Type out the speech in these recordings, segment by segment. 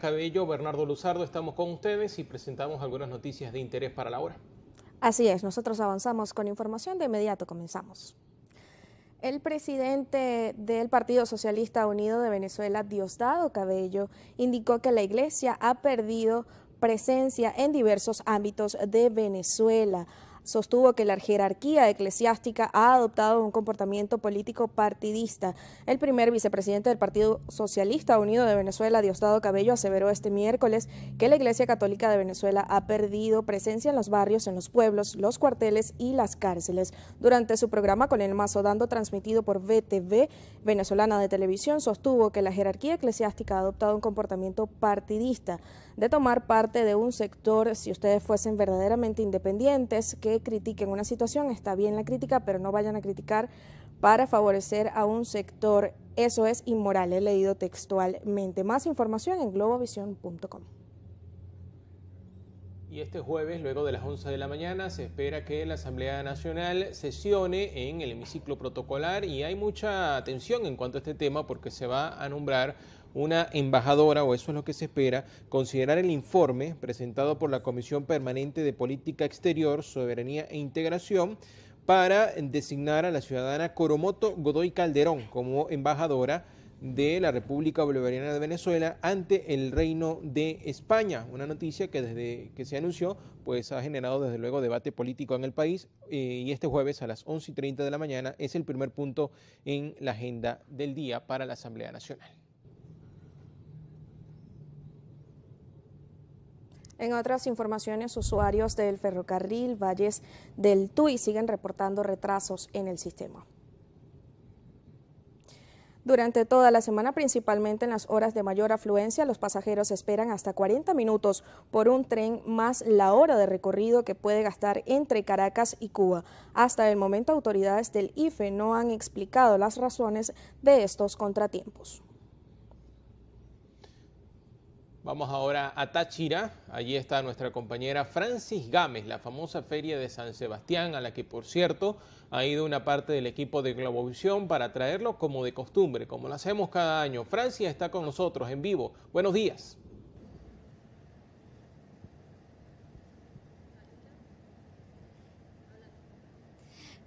Cabello, Bernardo Luzardo, estamos con ustedes y presentamos algunas noticias de interés para la hora. Así es, nosotros avanzamos con información, de inmediato comenzamos. El presidente del Partido Socialista Unido de Venezuela, Diosdado Cabello, indicó que la iglesia ha perdido presencia en diversos ámbitos de Venezuela sostuvo que la jerarquía eclesiástica ha adoptado un comportamiento político partidista. El primer vicepresidente del Partido Socialista Unido de Venezuela, Diosdado Cabello, aseveró este miércoles que la Iglesia Católica de Venezuela ha perdido presencia en los barrios, en los pueblos, los cuarteles y las cárceles. Durante su programa con el Mazo Dando, transmitido por VTV venezolana de televisión, sostuvo que la jerarquía eclesiástica ha adoptado un comportamiento partidista de tomar parte de un sector si ustedes fuesen verdaderamente independientes, que critiquen una situación, está bien la crítica, pero no vayan a criticar para favorecer a un sector. Eso es inmoral, he leído textualmente. Más información en globovision.com. Y este jueves, luego de las 11 de la mañana, se espera que la Asamblea Nacional sesione en el hemiciclo protocolar y hay mucha atención en cuanto a este tema porque se va a nombrar una embajadora, o eso es lo que se espera, considerar el informe presentado por la Comisión Permanente de Política Exterior, Soberanía e Integración para designar a la ciudadana Coromoto Godoy Calderón como embajadora de la República Bolivariana de Venezuela ante el Reino de España. Una noticia que desde que se anunció pues ha generado desde luego debate político en el país eh, y este jueves a las 11 y 30 de la mañana es el primer punto en la agenda del día para la Asamblea Nacional. En otras informaciones, usuarios del ferrocarril Valles del Tuy siguen reportando retrasos en el sistema. Durante toda la semana, principalmente en las horas de mayor afluencia, los pasajeros esperan hasta 40 minutos por un tren más la hora de recorrido que puede gastar entre Caracas y Cuba. Hasta el momento, autoridades del IFE no han explicado las razones de estos contratiempos. Vamos ahora a Táchira. Allí está nuestra compañera Francis Gámez, la famosa feria de San Sebastián, a la que por cierto ha ido una parte del equipo de Globovisión para traerlo como de costumbre, como lo hacemos cada año. Francis está con nosotros en vivo. Buenos días.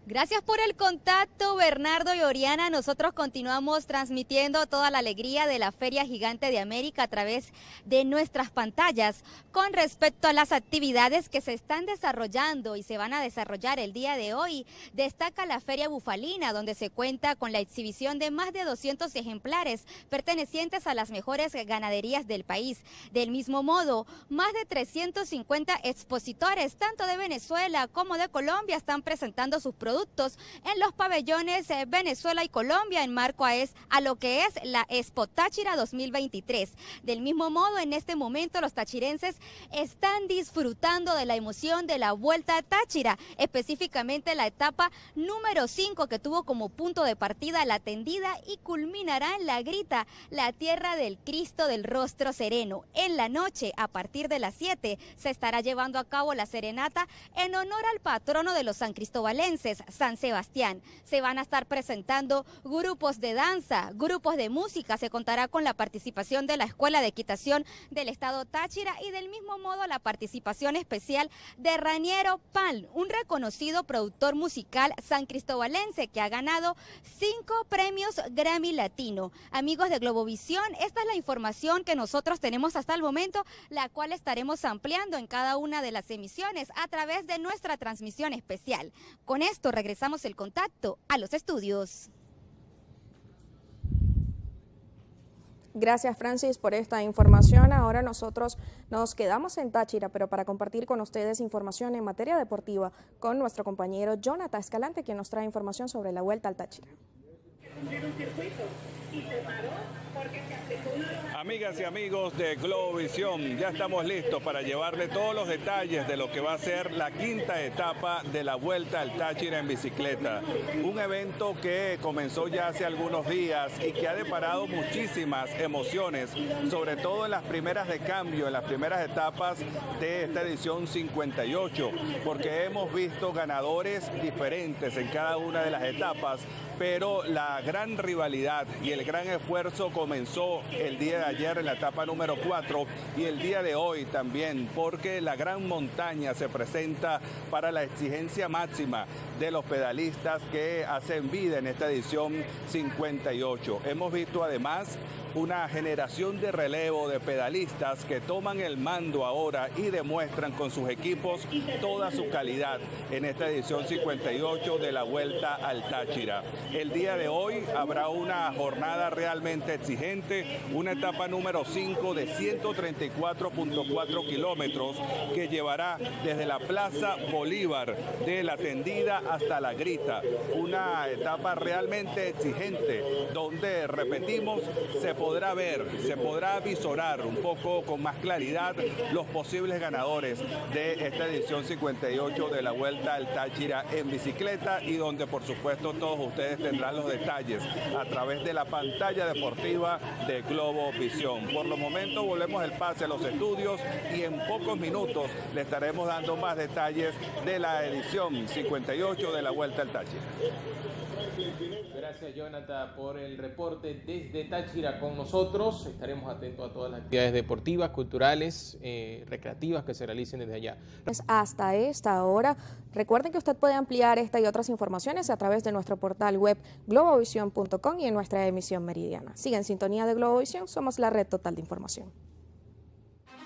Gracias por el contacto, Bernardo y Oriana. Nosotros continuamos transmitiendo toda la alegría de la Feria Gigante de América a través de nuestras pantallas. Con respecto a las actividades que se están desarrollando y se van a desarrollar el día de hoy, destaca la Feria Bufalina, donde se cuenta con la exhibición de más de 200 ejemplares pertenecientes a las mejores ganaderías del país. Del mismo modo, más de 350 expositores, tanto de Venezuela como de Colombia, están presentando sus productos en los pabellones eh, Venezuela y Colombia en marco a, es, a lo que es la Expo Táchira 2023. Del mismo modo, en este momento los tachirenses están disfrutando de la emoción de la Vuelta a Táchira, específicamente la etapa número 5 que tuvo como punto de partida la tendida y culminará en la grita, la tierra del Cristo del rostro sereno. En la noche, a partir de las 7, se estará llevando a cabo la serenata en honor al patrono de los san cristobalenses, San Sebastián. Se van a estar presentando grupos de danza, grupos de música. Se contará con la participación de la Escuela de Equitación del Estado Táchira y del mismo modo la participación especial de Raniero Pan, un reconocido productor musical san cristobalense que ha ganado cinco premios Grammy Latino. Amigos de Globovisión, esta es la información que nosotros tenemos hasta el momento, la cual estaremos ampliando en cada una de las emisiones a través de nuestra transmisión especial. Con esto regresamos el contacto a los estudios. Gracias Francis por esta información. Ahora nosotros nos quedamos en Táchira, pero para compartir con ustedes información en materia deportiva con nuestro compañero Jonathan Escalante, quien nos trae información sobre la vuelta al Táchira. Amigas y amigos de Globovisión, ya estamos listos para llevarle todos los detalles de lo que va a ser la quinta etapa de la Vuelta al Táchira en bicicleta. Un evento que comenzó ya hace algunos días y que ha deparado muchísimas emociones, sobre todo en las primeras de cambio, en las primeras etapas de esta edición 58, porque hemos visto ganadores diferentes en cada una de las etapas, pero la gran rivalidad y el gran esfuerzo comenzó el día de ayer ayer en la etapa número 4 y el día de hoy también, porque la gran montaña se presenta para la exigencia máxima de los pedalistas que hacen vida en esta edición 58. Hemos visto además una generación de relevo de pedalistas que toman el mando ahora y demuestran con sus equipos toda su calidad en esta edición 58 de la Vuelta al Táchira. El día de hoy habrá una jornada realmente exigente, una etapa número 5 de 134.4 kilómetros que llevará desde la Plaza Bolívar de la Tendida hasta la Grita. Una etapa realmente exigente donde, repetimos, se podrá ver, se podrá visorar un poco con más claridad los posibles ganadores de esta edición 58 de la Vuelta al Táchira en bicicleta y donde por supuesto todos ustedes tendrán los detalles a través de la pantalla deportiva de Globo Visión. Por lo momento volvemos el pase a los estudios y en pocos minutos le estaremos dando más detalles de la edición 58 de la Vuelta al Táchira. Gracias Jonathan por el reporte desde Táchira con nosotros. Estaremos atentos a todas las actividades deportivas, culturales, eh, recreativas que se realicen desde allá. Hasta esta hora, recuerden que usted puede ampliar esta y otras informaciones a través de nuestro portal web globovision.com y en nuestra emisión meridiana. Sigue en sintonía de Globovisión, somos la red total de información.